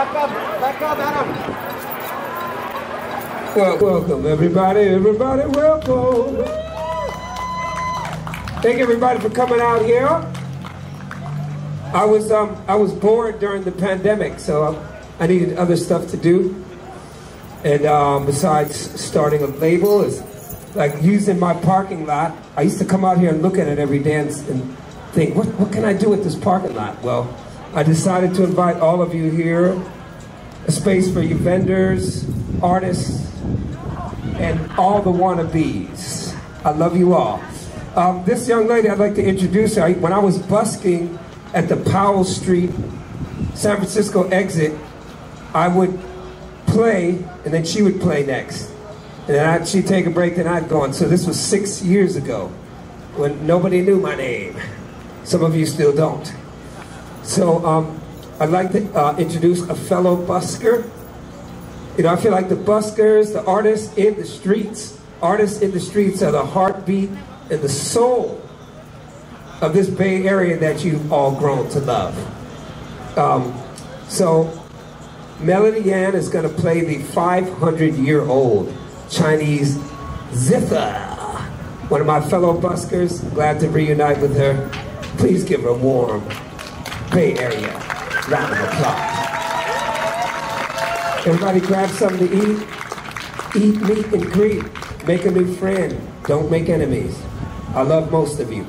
Back up, back up, Adam. Well, welcome, everybody, everybody, welcome. Thank everybody for coming out here. I was um, I was bored during the pandemic, so I needed other stuff to do. And um, besides starting a label, is like using my parking lot. I used to come out here and look at it every dance and think, what, what can I do with this parking lot? Well, I decided to invite all of you here, a space for you vendors, artists, and all the wannabes. I love you all. Um, this young lady, I'd like to introduce her. When I was busking at the Powell Street, San Francisco exit, I would play, and then she would play next. And then I'd, she'd take a break, then I'd go on. So this was six years ago, when nobody knew my name. Some of you still don't. So um, I'd like to uh, introduce a fellow busker, you know, I feel like the buskers, the artists in the streets, artists in the streets are the heartbeat and the soul of this Bay Area that you've all grown to love. Um, so Melody Yan is going to play the 500-year-old Chinese zither. One of my fellow buskers, glad to reunite with her. Please give her a warm Bay Area round of applause. Everybody grab something to eat. Eat, meet, and greet. Make a new friend. Don't make enemies. I love most of you.